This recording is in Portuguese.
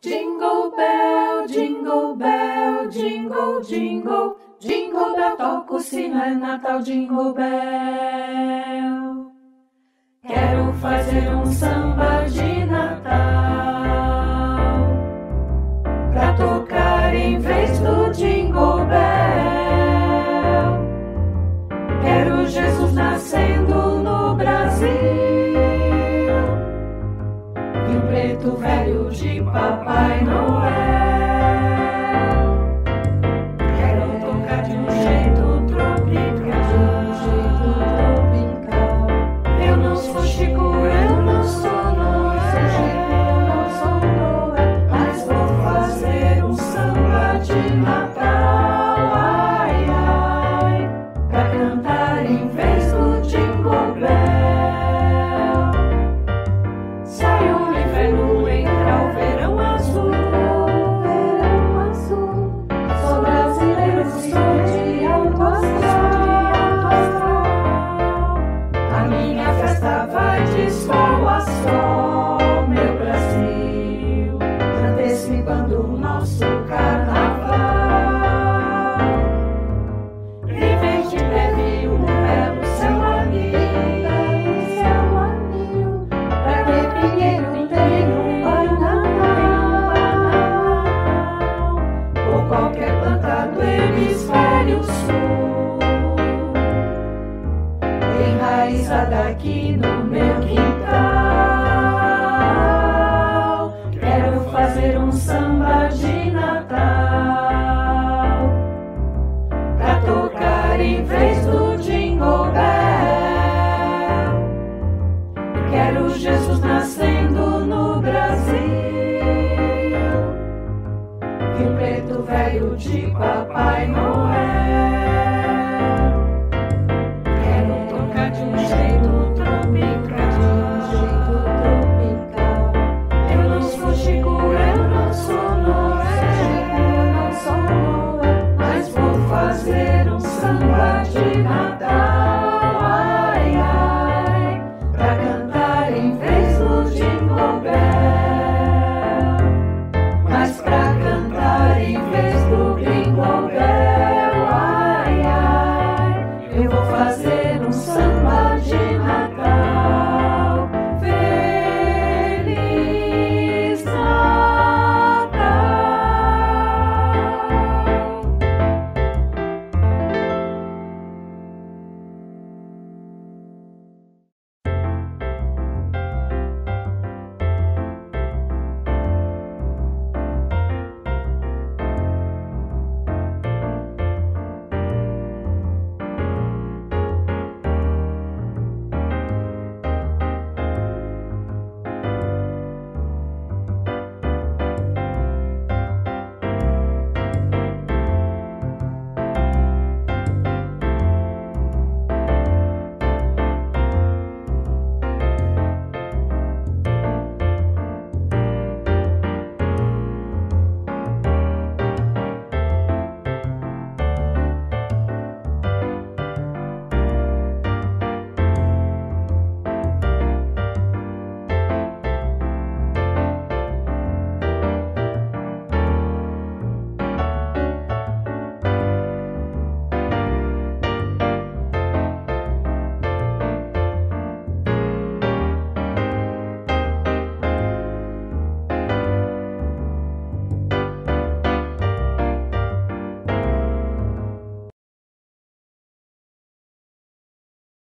Jingle bell, jingle bell, jingle, jingle, jingle bell, toca o sino, é Natal, jingle bell. Quero fazer um samba de Natal pra tocar em vez do jingle bell. Quero Jesus nascendo velho de Papai hemisfério sul enraizada aqui no Quero Jesus nascendo no Brasil e o preto velho de Papai Noel.